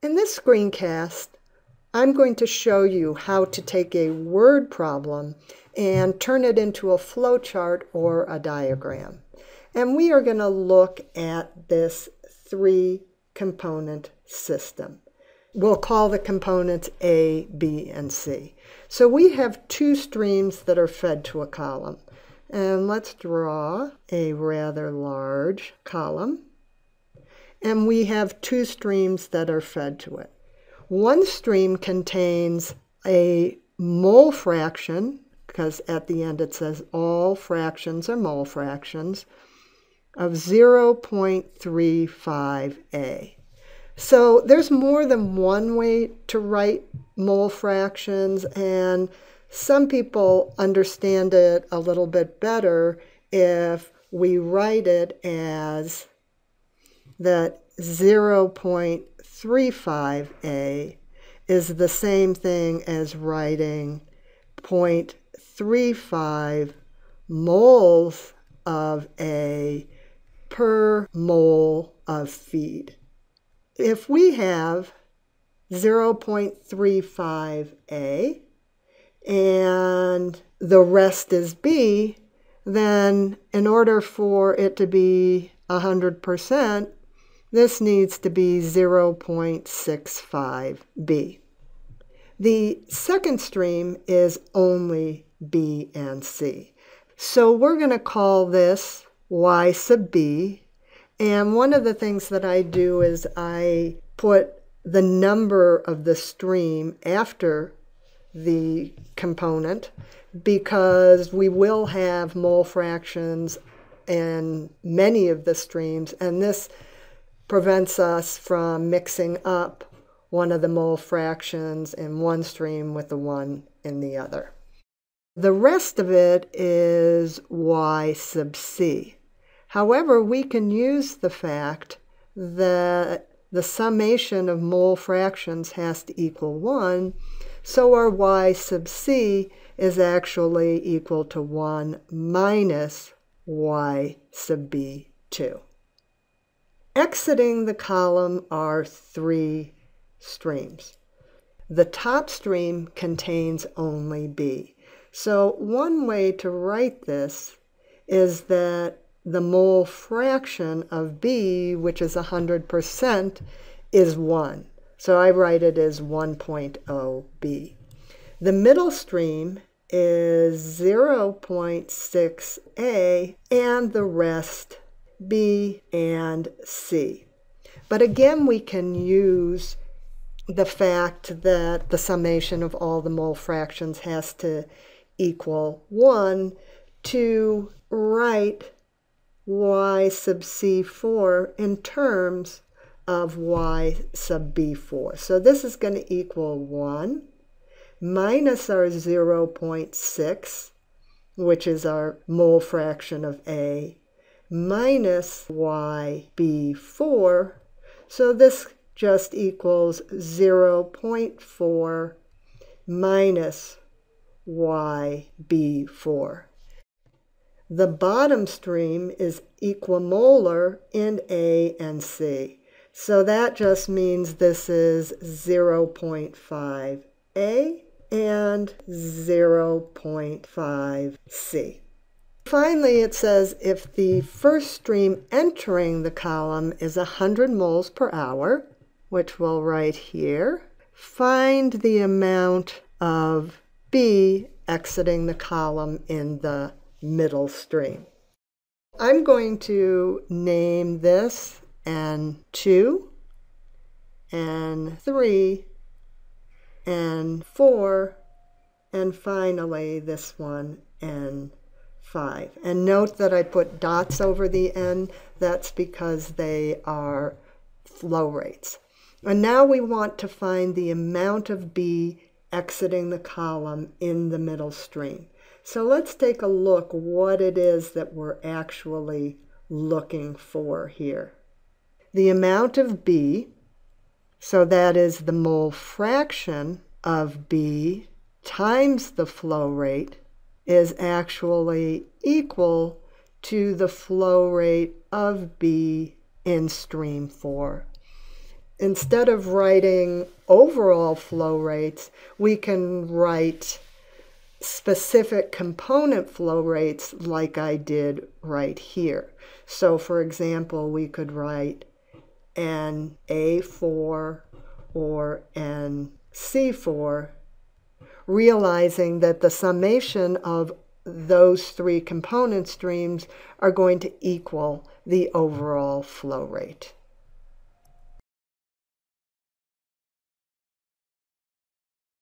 In this screencast, I'm going to show you how to take a word problem and turn it into a flowchart or a diagram. And we are going to look at this three component system. We'll call the components A, B, and C. So we have two streams that are fed to a column. And let's draw a rather large column. And we have two streams that are fed to it. One stream contains a mole fraction, because at the end it says all fractions are mole fractions, of 0.35a. So there's more than one way to write mole fractions, and some people understand it a little bit better if we write it as that 0.35a is the same thing as writing 0.35 moles of A per mole of feed. If we have 0.35A and the rest is B, then in order for it to be 100%, this needs to be 0.65B. The second stream is only B and C. So we're going to call this Y sub B. And one of the things that I do is I put the number of the stream after the component because we will have mole fractions in many of the streams and this prevents us from mixing up one of the mole fractions in one stream with the one in the other. The rest of it is y sub c. However, we can use the fact that the summation of mole fractions has to equal 1, so our y sub c is actually equal to 1 minus y sub b2. Exiting the column are three streams. The top stream contains only B. So one way to write this is that the mole fraction of B, which is 100%, is 1. So I write it as 1.0 B. The middle stream is 0.6 A, and the rest B, and C. But again, we can use the fact that the summation of all the mole fractions has to equal 1 to write y sub c4 in terms of y sub b4. So this is going to equal 1 minus our 0.6, which is our mole fraction of A, minus yb4. So this just equals 0.4 minus yb4. The bottom stream is equimolar in A and C. So that just means this is 0.5A and 0.5C. Finally, it says if the first stream entering the column is 100 moles per hour, which we'll write here, find the amount of B exiting the column in the middle stream. I'm going to name this N2, N3, N4, and finally this one, N 5. And note that I put dots over the N. That's because they are flow rates. And now we want to find the amount of B exiting the column in the middle stream. So let's take a look what it is that we're actually looking for here. The amount of B, so that is the mole fraction of B times the flow rate, is actually equal to the flow rate of B in stream 4. instead of writing overall flow rates, we can write specific component flow rates like I did right here. So for example, we could write an A4 or an C4, realizing that the summation of those three component streams are going to equal the overall flow rate.